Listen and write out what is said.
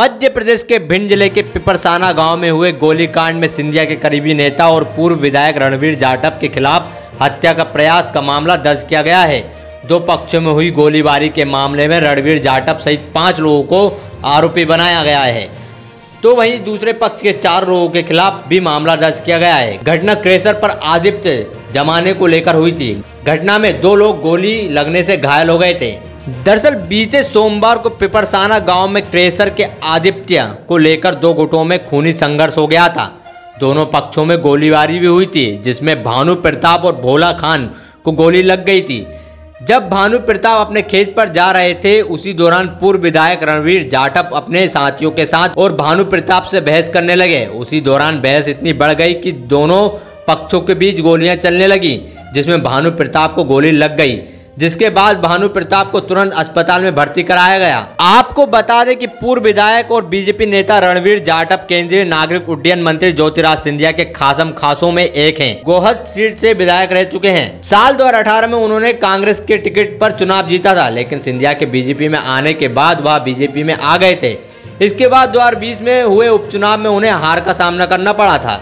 मध्य प्रदेश के भिंड ज़िले के पिपरसाना गाँव में हुए गोलीकांड में सिंधिया के करीबी नेता और पूर्व विधायक रणवीर जाटव के खिलाफ हत्या का प्रयास का मामला दर्ज किया गया है। दो पक्षों में हुई गोलीबारी के मामले में रणवीर जाटव सहित पाँच लोगों को आरोपी बनाया गया है। तो वहीं दूसरे पक्ष के चार लोगों के खिलाफ भी मामला दर्ज किया गया है। घटना क्रेशर पर आदित्य जमाने को लेकर हुई थी। घटना में दो लोग गोली लगने से घायल हो गए थे। दरअसल, बीते सोमवार को पिपरसाना गाँव में क्रेशर के आदित्य को लेकर दो गुटों में खूनी संघर्ष हो गया था। दोनों पक्षों में गोलीबारी भी हुई थी, जिसमें भानु प्रताप और भोला खान को गोली लग गई थी। जब भानु प्रताप अपने खेत पर जा रहे थे, उसी दौरान पूर्व विधायक रणवीर जाटव अपने साथियों के साथ और भानु प्रताप से बहस करने लगे। उसी दौरान बहस इतनी बढ़ गई कि दोनों पक्षों के बीच गोलियाँ चलने लगी, जिसमें भानु प्रताप को गोली लग गई। जिसके बाद भानु प्रताप को तुरंत अस्पताल में भर्ती कराया गया। आपको बता दें कि पूर्व विधायक और बीजेपी नेता रणवीर जाटव केंद्रीय नागरिक उड्डयन मंत्री ज्योतिराज सिंधिया के खासम खासों में एक हैं। गोहद सीट से विधायक रह चुके हैं। साल 2018 में उन्होंने कांग्रेस के टिकट पर चुनाव जीता था, लेकिन सिंधिया के बीजेपी में आने के बाद वह बीजेपी में आ गए थे। इसके बाद दो हज़ार बीस में हुए उपचुनाव में उन्हें हार का सामना करना पड़ा था।